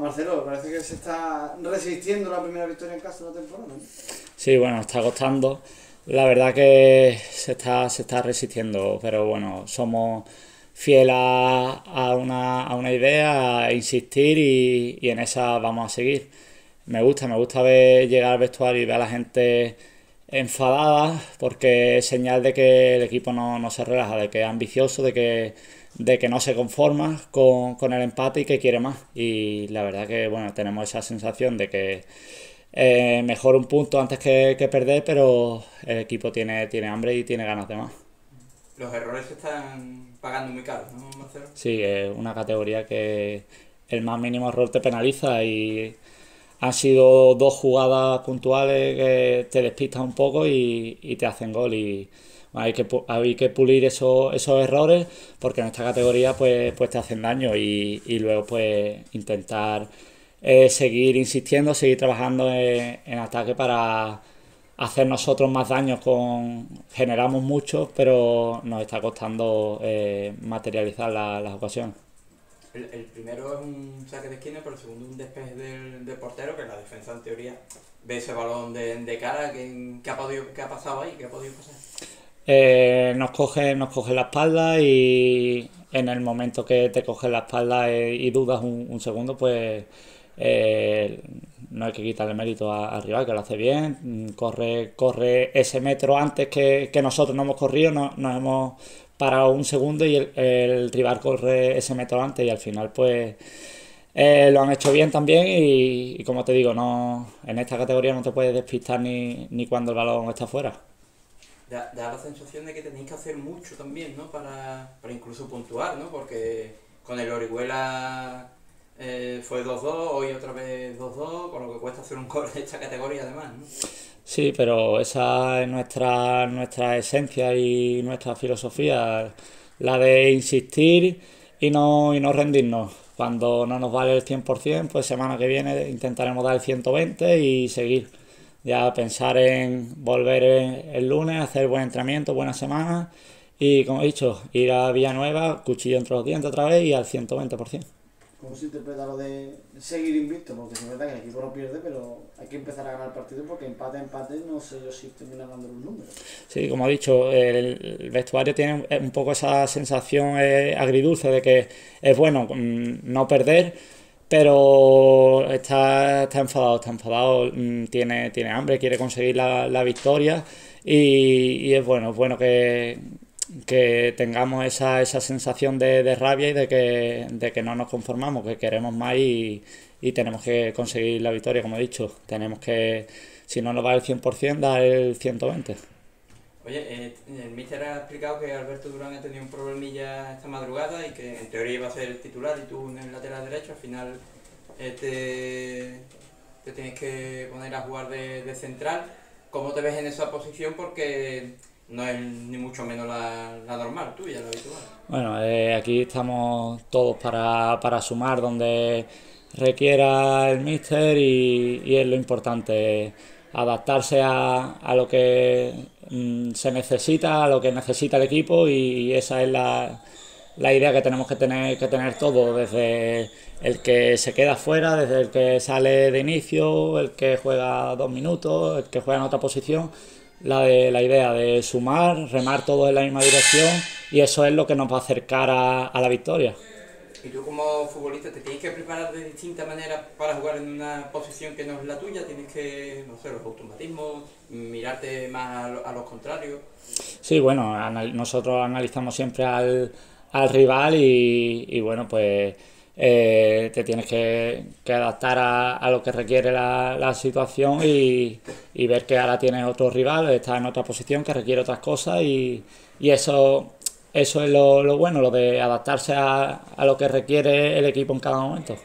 Marcelo, parece que se está resistiendo la primera victoria en casa de la temporada. Sí, bueno, está costando. La verdad que se está, se está resistiendo, pero bueno, somos fieles a, una, a una idea, a insistir y, y, en esa vamos a seguir. Me gusta, me gusta ver llegar al vestuario y ver a la gente enfadada porque es señal de que el equipo no, no se relaja, de que es ambicioso, de que de que no se conforma con, con, el empate y que quiere más. Y la verdad que bueno, tenemos esa sensación de que eh, mejor un punto antes que, que, perder, pero el equipo tiene, tiene hambre y tiene ganas de más. Los errores se están pagando muy caros, ¿no, Marcelo? Sí, es una categoría que el más mínimo error te penaliza y han sido dos jugadas puntuales que te despistan un poco y, y te hacen gol y hay que, hay que pulir esos, esos errores porque en esta categoría pues, pues te hacen daño y, y luego pues intentar eh, seguir insistiendo, seguir trabajando en, en, ataque para hacer nosotros más daños con generamos mucho pero nos está costando eh, materializar la, las ocasiones. El, el, primero es un saque de esquina, pero el segundo un despeje del, del portero, que la defensa en teoría ve ese balón de, de cara, ¿qué, qué, ha podido, ¿qué ha pasado ahí? ¿Qué ha podido pasar? Eh, nos, coge, nos coge la espalda y en el momento que te coge la espalda eh, y dudas un, un segundo, pues eh, no hay que quitarle mérito al rival, que lo hace bien, corre, corre ese metro antes que, que nosotros. No hemos corrido, no, nos hemos parado un segundo y el, el, rival corre ese metro antes y al final pues eh, lo han hecho bien también. Y, y, como te digo, no en esta categoría no te puedes despistar ni, ni cuando el balón está fuera. Da, da, la sensación de que tenéis que hacer mucho también, ¿no? Para, para incluso puntuar, ¿no? Porque con el Orihuela eh, fue 2-2, hoy otra vez 2-2, con lo que cuesta hacer un gol de esta categoría además, ¿no? Sí, pero esa es nuestra, nuestra esencia y nuestra filosofía, la de insistir y no, y no rendirnos. Cuando no nos vale el 100%, pues semana que viene intentaremos dar el 120 y seguir. Ya pensar en volver el lunes, hacer buen entrenamiento, buena semana y, como he dicho, ir a Villanueva, cuchillo entre los dientes otra vez y al 120%. ¿Cómo se interpreta lo de seguir invicto? Porque es verdad que el equipo no pierde, pero hay que empezar a ganar el partido porque empate a empate no sé yo si termina dando los números. Sí, como he dicho, el vestuario tiene un poco esa sensación eh, agridulce de que es bueno mm, no perder, pero está, está enfadado, está enfadado, mm, tiene, tiene hambre, quiere conseguir la, la victoria y, y, es bueno, es bueno que, que tengamos esa, esa sensación de, de, rabia y de que, de que no nos conformamos, que queremos más y, y tenemos que conseguir la victoria, como he dicho. Tenemos que, si no nos va el 100%, dar el 120%. Oye, eh, el míster ha explicado que Alberto Durán ha tenido un problemilla esta madrugada y que en teoría iba a ser el titular y tú en el lateral derecho, al final eh, te, tienes que poner a jugar de, de central. ¿Cómo te ves en esa posición? Porque no es ni mucho menos la, la normal tuya, la habitual. Bueno, eh, aquí estamos todos para, para sumar donde requiera el míster y, y, es lo importante, adaptarse a, a lo que mm, se necesita, a lo que necesita el equipo y esa es la, la, idea que tenemos que tener, que tener todos, desde el que se queda fuera, desde el que sale de inicio, el que juega dos minutos, el que juega en otra posición la, de, la idea de sumar, remar todos en la misma dirección y eso es lo que nos va a acercar a, a la victoria. ¿Y tú como futbolista te tienes que preparar de distinta manera para jugar en una posición que no es la tuya? ¿Tienes que, no sé, los automatismos, mirarte más a, lo, a los contrarios? Sí, bueno, anal nosotros analizamos siempre al, al rival y, y bueno, pues eh, te tienes que, que adaptar a, a, lo que requiere la, la situación y, y, ver que ahora tienes otro rival, está en otra posición que requiere otras cosas y, y eso, eso es lo, lo, bueno, lo de adaptarse a, a lo que requiere el equipo en cada momento.